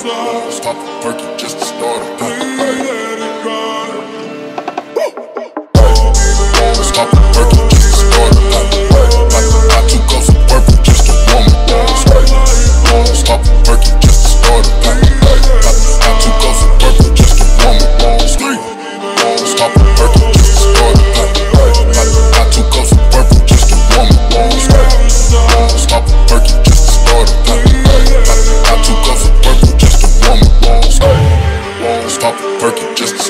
stop. Stop the perky just to start it. Hey, let it ride. Stop the perky.